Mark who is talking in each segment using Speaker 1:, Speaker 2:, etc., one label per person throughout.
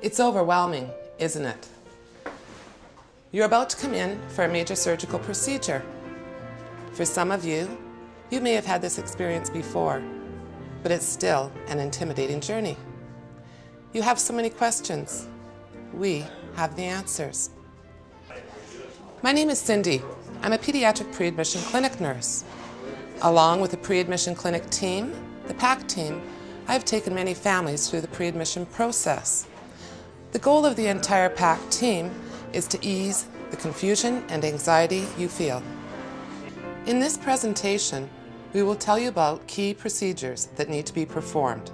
Speaker 1: It's overwhelming, isn't it? You're about to come in for a major surgical procedure. For some of you, you may have had this experience before, but it's still an intimidating journey. You have so many questions. We have the answers. My name is Cindy. I'm a pediatric pre-admission clinic nurse. Along with the pre-admission clinic team, the PAC team, I have taken many families through the pre-admission process. The goal of the entire PAC team is to ease the confusion and anxiety you feel. In this presentation, we will tell you about key procedures that need to be performed.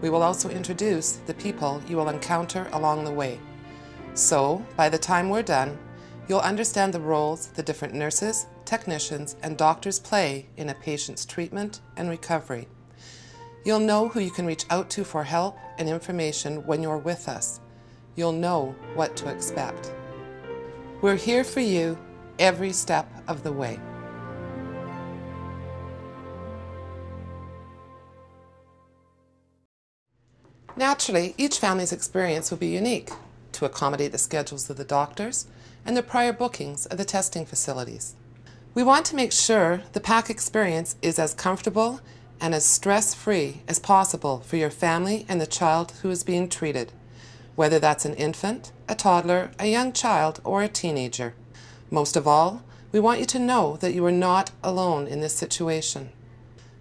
Speaker 1: We will also introduce the people you will encounter along the way. So, by the time we're done, you'll understand the roles the different nurses, technicians, and doctors play in a patient's treatment and recovery. You'll know who you can reach out to for help and information when you're with us. You'll know what to expect. We're here for you every step of the way. Naturally, each family's experience will be unique to accommodate the schedules of the doctors and the prior bookings of the testing facilities. We want to make sure the PAC experience is as comfortable and as stress-free as possible for your family and the child who is being treated, whether that's an infant, a toddler, a young child, or a teenager. Most of all, we want you to know that you are not alone in this situation.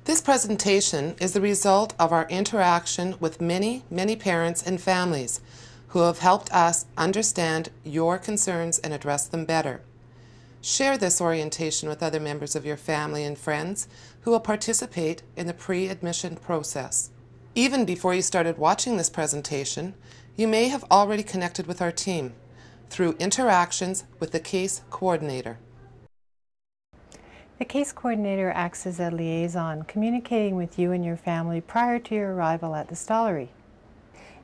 Speaker 1: This presentation is the result of our interaction with many, many parents and families who have helped us understand your concerns and address them better. Share this orientation with other members of your family and friends who will participate in the pre-admission process. Even before you started watching this presentation, you may have already connected with our team through interactions with the case coordinator.
Speaker 2: The case coordinator acts as a liaison, communicating with you and your family prior to your arrival at the Stollery.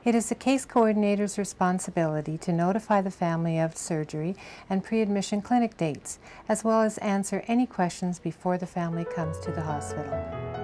Speaker 2: It is the case coordinator's responsibility to notify the family of surgery and pre-admission clinic dates, as well as answer any questions before the family comes to the hospital.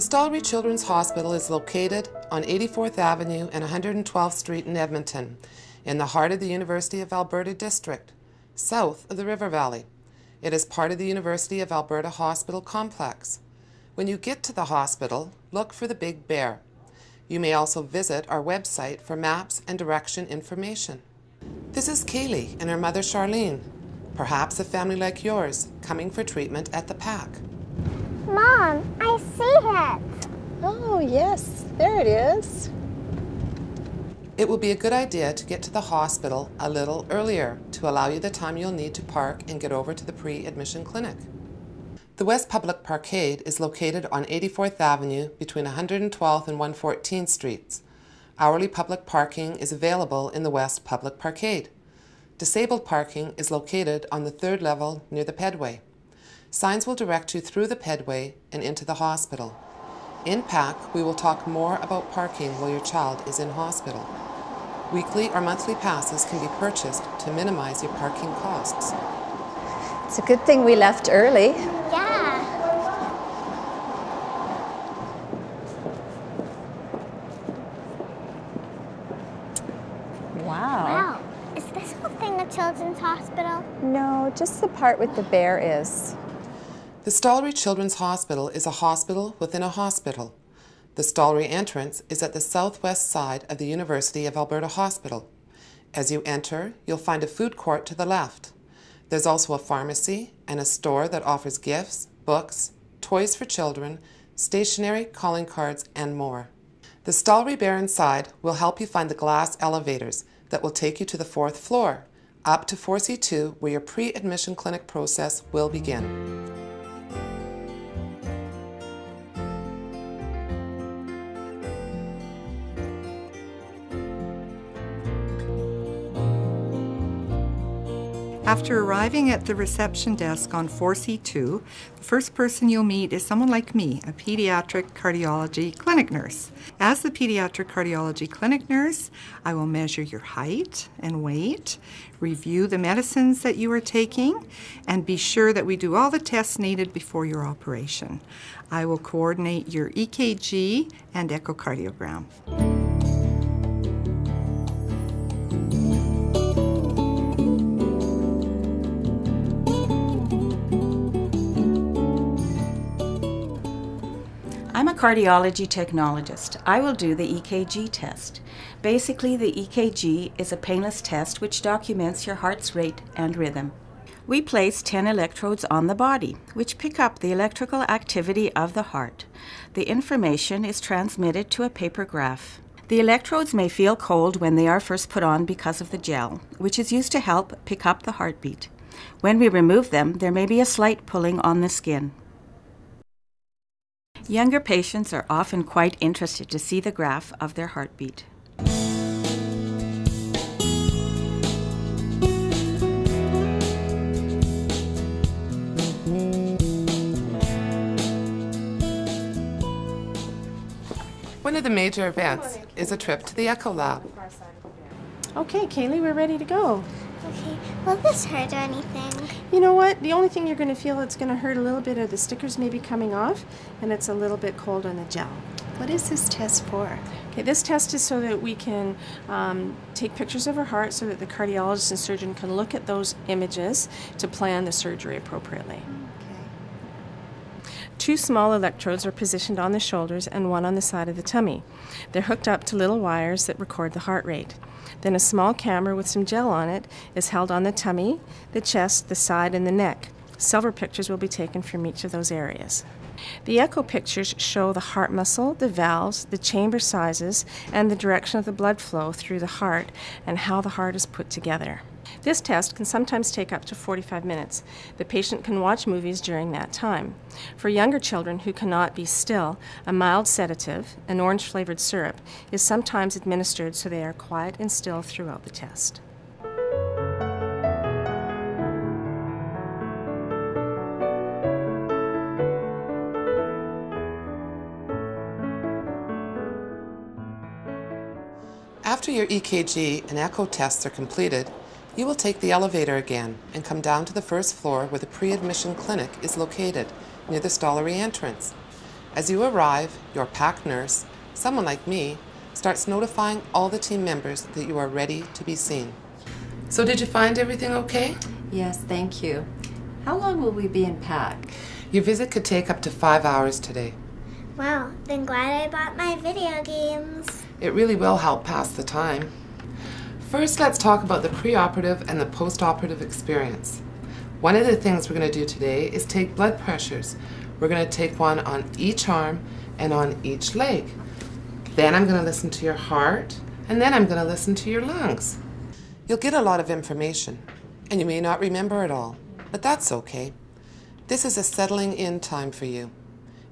Speaker 1: The Stollery Children's Hospital is located on 84th Avenue and 112th Street in Edmonton, in the heart of the University of Alberta District south of the river valley. It is part of the University of Alberta Hospital Complex. When you get to the hospital, look for the Big Bear. You may also visit our website for maps and direction information. This is Kaylee and her mother Charlene, perhaps a family like yours, coming for treatment at the PAC.
Speaker 3: Mom, I see it.
Speaker 4: Oh, yes, there it is.
Speaker 1: It will be a good idea to get to the hospital a little earlier to allow you the time you'll need to park and get over to the pre-admission clinic. The West Public Parkade is located on 84th Avenue between 112th and 114th Streets. Hourly public parking is available in the West Public Parkade. Disabled parking is located on the third level near the pedway. Signs will direct you through the pedway and into the hospital. In PAC, we will talk more about parking while your child is in hospital. Weekly or monthly passes can be purchased to minimize your parking costs.
Speaker 4: It's a good thing we left early.
Speaker 3: Yeah.
Speaker 4: Wow.
Speaker 3: Wow. Is this whole thing a children's hospital?
Speaker 4: No, just the part with the bear is.
Speaker 1: The Stollery Children's Hospital is a hospital within a hospital. The Stollery entrance is at the southwest side of the University of Alberta Hospital. As you enter, you'll find a food court to the left. There's also a pharmacy and a store that offers gifts, books, toys for children, stationery, calling cards, and more. The Stollery Bear inside will help you find the glass elevators that will take you to the fourth floor, up to 4C2 where your pre-admission clinic process will begin.
Speaker 5: After arriving at the reception desk on 4C2, the first person you'll meet is someone like me, a pediatric cardiology clinic nurse. As the pediatric cardiology clinic nurse, I will measure your height and weight, review the medicines that you are taking, and be sure that we do all the tests needed before your operation. I will coordinate your EKG and echocardiogram.
Speaker 6: Cardiology technologist. I will do the EKG test. Basically, the EKG is a painless test which documents your heart's rate and rhythm. We place 10 electrodes on the body, which pick up the electrical activity of the heart. The information is transmitted to a paper graph. The electrodes may feel cold when they are first put on because of the gel, which is used to help pick up the heartbeat. When we remove them, there may be a slight pulling on the skin. Younger patients are often quite interested to see the graph of their heartbeat.
Speaker 1: One of the major events is a trip to the Echo Lab.
Speaker 7: Okay, Kaylee, we're ready to go.
Speaker 3: Will this hurt or anything?
Speaker 7: You know what? The only thing you're going to feel it's going to hurt a little bit are the stickers maybe coming off, and it's a little bit cold on the gel.
Speaker 2: What is this test for?
Speaker 7: Okay, this test is so that we can um, take pictures of her heart so that the cardiologist and surgeon can look at those images to plan the surgery appropriately. Two small electrodes are positioned on the shoulders and one on the side of the tummy. They're hooked up to little wires that record the heart rate. Then a small camera with some gel on it is held on the tummy, the chest, the side, and the neck. Several pictures will be taken from each of those areas. The echo pictures show the heart muscle, the valves, the chamber sizes, and the direction of the blood flow through the heart and how the heart is put together. This test can sometimes take up to 45 minutes. The patient can watch movies during that time. For younger children who cannot be still, a mild sedative, an orange flavored syrup, is sometimes administered so they are quiet and still throughout the test.
Speaker 1: After your EKG and echo tests are completed, you will take the elevator again and come down to the first floor where the pre-admission clinic is located, near the Stollery entrance. As you arrive, your PAC nurse, someone like me, starts notifying all the team members that you are ready to be seen. So did you find everything okay?
Speaker 8: Yes, thank you. How long will we be in PAC?
Speaker 1: Your visit could take up to five hours today.
Speaker 3: Wow, then glad I bought my video games.
Speaker 1: It really will help pass the time. First, let's talk about the preoperative and the postoperative experience. One of the things we're going to do today is take blood pressures. We're going to take one on each arm and on each leg. Then I'm going to listen to your heart, and then I'm going to listen to your lungs. You'll get a lot of information, and you may not remember it all, but that's okay. This is a settling in time for you.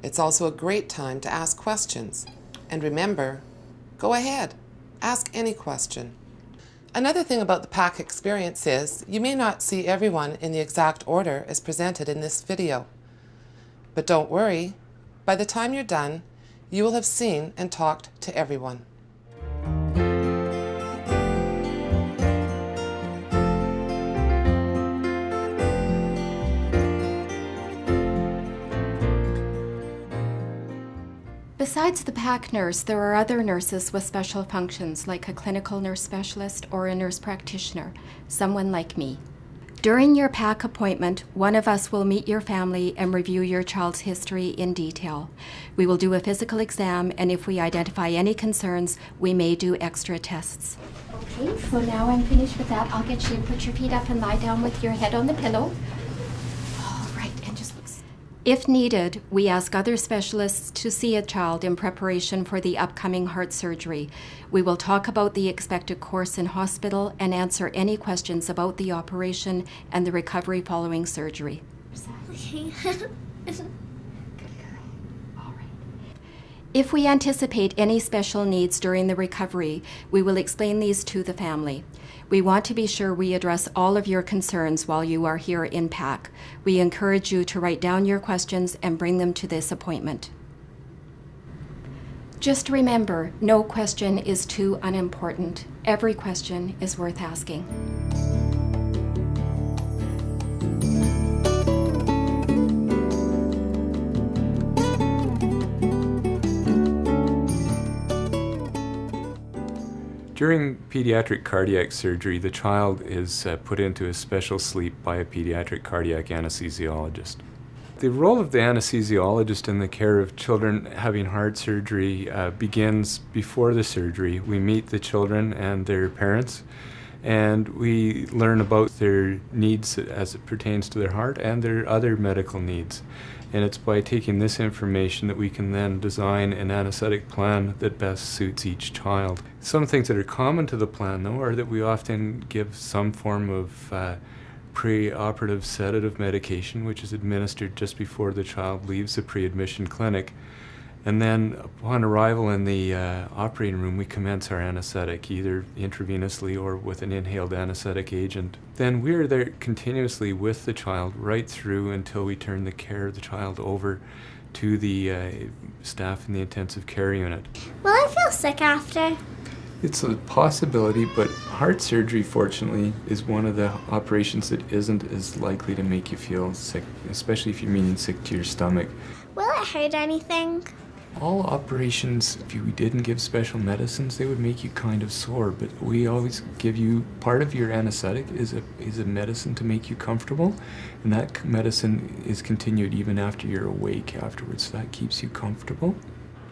Speaker 1: It's also a great time to ask questions. And remember, go ahead, ask any question. Another thing about the PAC experience is you may not see everyone in the exact order as presented in this video. But don't worry, by the time you're done, you will have seen and talked to everyone.
Speaker 8: Besides the PAC nurse, there are other nurses with special functions, like a clinical nurse specialist or a nurse practitioner, someone like me. During your PAC appointment, one of us will meet your family and review your child's history in detail. We will do a physical exam, and if we identify any concerns, we may do extra tests. Okay, so now I'm finished with that. I'll get you to put your feet up and lie down with your head on the pillow. If needed, we ask other specialists to see a child in preparation for the upcoming heart surgery. We will talk about the expected course in hospital and answer any questions about the operation and the recovery following surgery. If we anticipate any special needs during the recovery, we will explain these to the family. We want to be sure we address all of your concerns while you are here in PAC. We encourage you to write down your questions and bring them to this appointment. Just remember, no question is too unimportant. Every question is worth asking.
Speaker 9: During pediatric cardiac surgery, the child is uh, put into a special sleep by a pediatric cardiac anesthesiologist. The role of the anesthesiologist in the care of children having heart surgery uh, begins before the surgery. We meet the children and their parents, and we learn about their needs as it pertains to their heart and their other medical needs. And it's by taking this information that we can then design an anesthetic plan that best suits each child. Some things that are common to the plan, though, are that we often give some form of uh, pre-operative sedative medication, which is administered just before the child leaves the pre-admission clinic. And then upon arrival in the uh, operating room, we commence our anesthetic, either intravenously or with an inhaled anesthetic agent. Then we're there continuously with the child right through until we turn the care of the child over to the uh, staff in the intensive care unit.
Speaker 3: Will I feel sick after?
Speaker 9: It's a possibility, but heart surgery, fortunately, is one of the operations that isn't as likely to make you feel sick, especially if you're meaning sick to your stomach.
Speaker 3: Will it hurt anything?
Speaker 9: All operations, if you didn't give special medicines, they would make you kind of sore. But we always give you part of your anesthetic is a is a medicine to make you comfortable, and that medicine is continued even after you're awake afterwards. So that keeps you comfortable.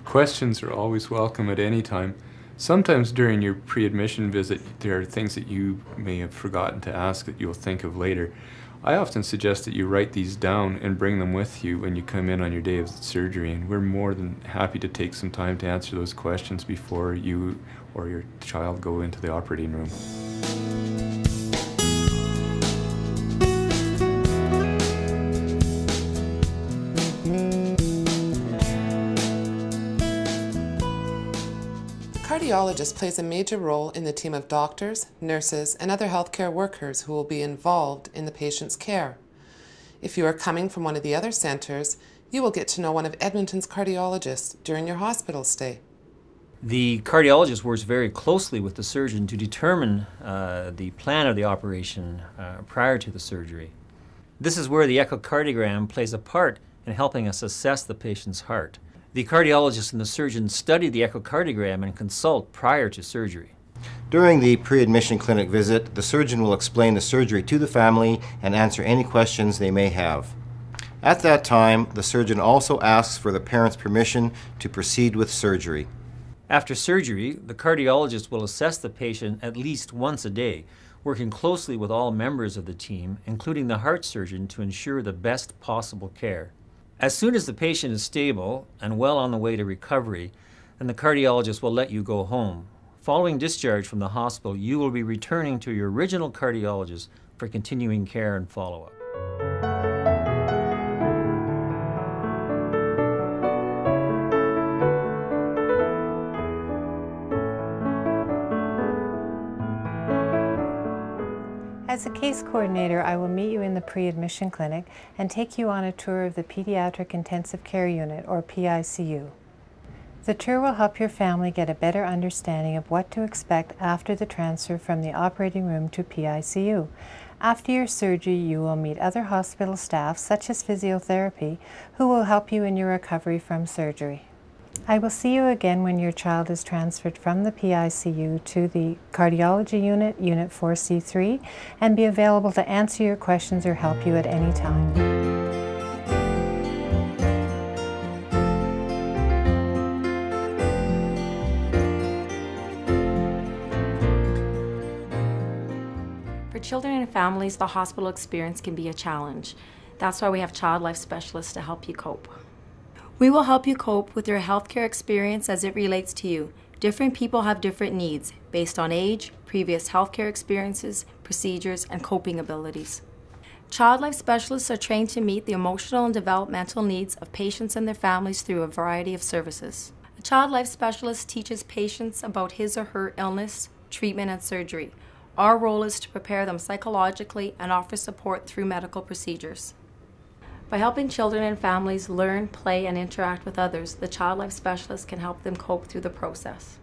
Speaker 9: Questions are always welcome at any time. Sometimes during your pre-admission visit, there are things that you may have forgotten to ask that you'll think of later. I often suggest that you write these down and bring them with you when you come in on your day of surgery, and we're more than happy to take some time to answer those questions before you or your child go into the operating room.
Speaker 1: Cardiologist plays a major role in the team of doctors, nurses, and other healthcare workers who will be involved in the patient's care. If you are coming from one of the other centers, you will get to know one of Edmonton's cardiologists during your hospital stay.
Speaker 10: The cardiologist works very closely with the surgeon to determine uh, the plan of the operation uh, prior to the surgery. This is where the echocardiogram plays a part in helping us assess the patient's heart. The cardiologist and the surgeon study the echocardiogram and consult prior to surgery.
Speaker 11: During the pre-admission clinic visit, the surgeon will explain the surgery to the family and answer any questions they may have. At that time, the surgeon also asks for the parent's permission to proceed with surgery.
Speaker 10: After surgery, the cardiologist will assess the patient at least once a day, working closely with all members of the team, including the heart surgeon, to ensure the best possible care. As soon as the patient is stable and well on the way to recovery, then the cardiologist will let you go home. Following discharge from the hospital, you will be returning to your original cardiologist for continuing care and follow-up.
Speaker 2: As a case coordinator, I will meet you in the pre-admission clinic and take you on a tour of the Pediatric Intensive Care Unit, or PICU. The tour will help your family get a better understanding of what to expect after the transfer from the operating room to PICU. After your surgery, you will meet other hospital staff, such as physiotherapy, who will help you in your recovery from surgery. I will see you again when your child is transferred from the PICU to the cardiology unit, Unit 4C3, and be available to answer your questions or help you at any time.
Speaker 12: For children and families, the hospital experience can be a challenge. That's why we have child life specialists to help you cope. We will help you cope with your healthcare experience as it relates to you. Different people have different needs based on age, previous healthcare experiences, procedures, and coping abilities. Child life specialists are trained to meet the emotional and developmental needs of patients and their families through a variety of services. A child life specialist teaches patients about his or her illness, treatment, and surgery. Our role is to prepare them psychologically and offer support through medical procedures. By helping children and families learn, play, and interact with others, the Child Life Specialist can help them cope through the process.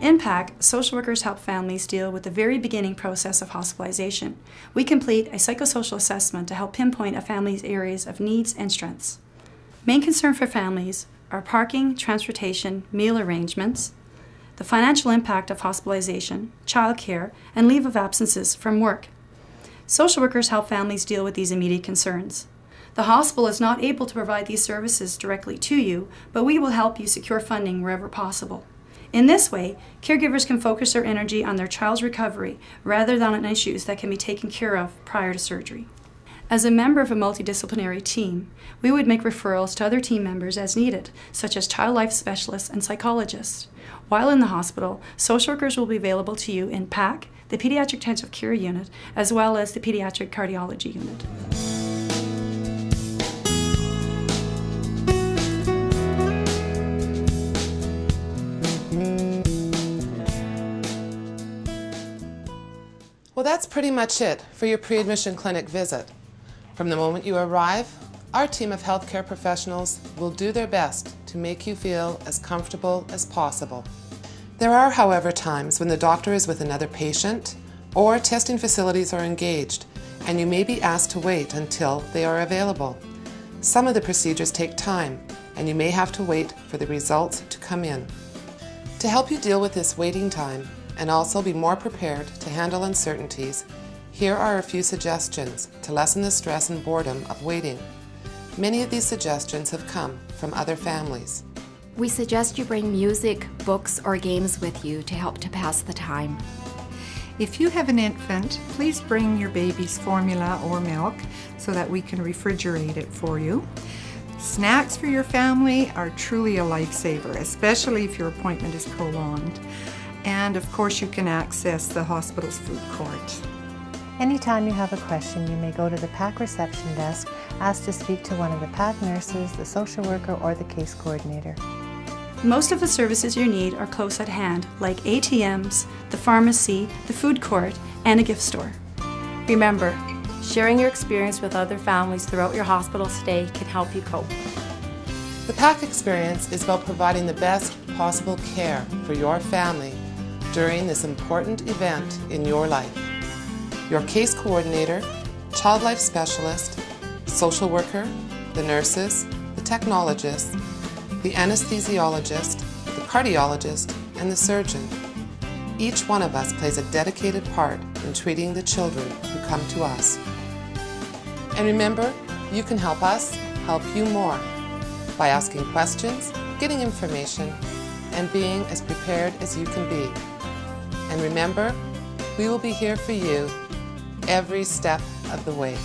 Speaker 13: In PAC, social workers help families deal with the very beginning process of hospitalization. We complete a psychosocial assessment to help pinpoint a family's areas of needs and strengths. Main concern for families are parking, transportation, meal arrangements, the financial impact of hospitalization, childcare, and leave of absences from work. Social workers help families deal with these immediate concerns. The hospital is not able to provide these services directly to you, but we will help you secure funding wherever possible. In this way, caregivers can focus their energy on their child's recovery rather than on issues that can be taken care of prior to surgery. As a member of a multidisciplinary team, we would make referrals to other team members as needed, such as child life specialists and psychologists. While in the hospital, social workers will be available to you in PAC, the Pediatric Intensive Care Unit, as well as the Pediatric Cardiology Unit.
Speaker 1: Well, that's pretty much it for your pre-admission clinic visit. From the moment you arrive, our team of healthcare professionals will do their best to make you feel as comfortable as possible. There are, however, times when the doctor is with another patient or testing facilities are engaged and you may be asked to wait until they are available. Some of the procedures take time and you may have to wait for the results to come in. To help you deal with this waiting time and also be more prepared to handle uncertainties, here are a few suggestions to lessen the stress and boredom of waiting. Many of these suggestions have come from other families.
Speaker 8: We suggest you bring music, books, or games with you to help to pass the time.
Speaker 5: If you have an infant, please bring your baby's formula or milk so that we can refrigerate it for you. Snacks for your family are truly a lifesaver, especially if your appointment is prolonged. And of course, you can access the hospital's food court.
Speaker 2: Anytime you have a question, you may go to the PAC reception desk, ask to speak to one of the PAC nurses, the social worker, or the case coordinator.
Speaker 13: Most of the services you need are close at hand, like ATMs, the pharmacy, the food court, and a gift store.
Speaker 12: Remember, sharing your experience with other families throughout your hospital stay can help you cope.
Speaker 1: The PAC experience is about providing the best possible care for your family during this important event in your life. Your case coordinator, child life specialist, social worker, the nurses, the technologists, the anesthesiologist, the cardiologist, and the surgeon. Each one of us plays a dedicated part in treating the children who come to us. And remember, you can help us help you more by asking questions, getting information, and being as prepared as you can be. And remember, we will be here for you every step of the way.